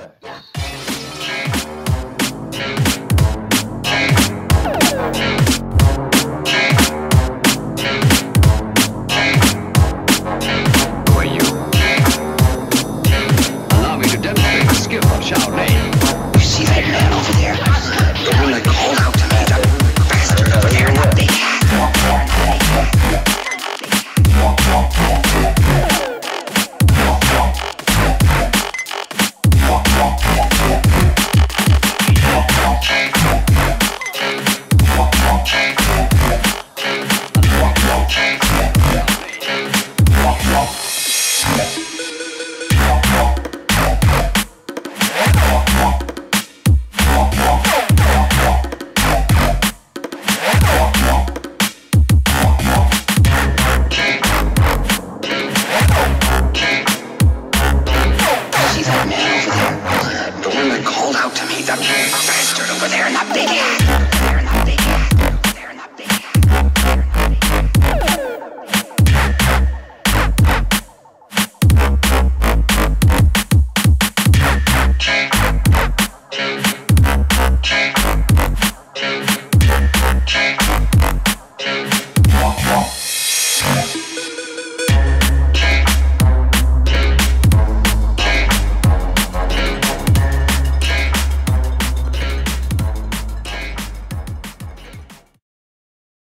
Yeah.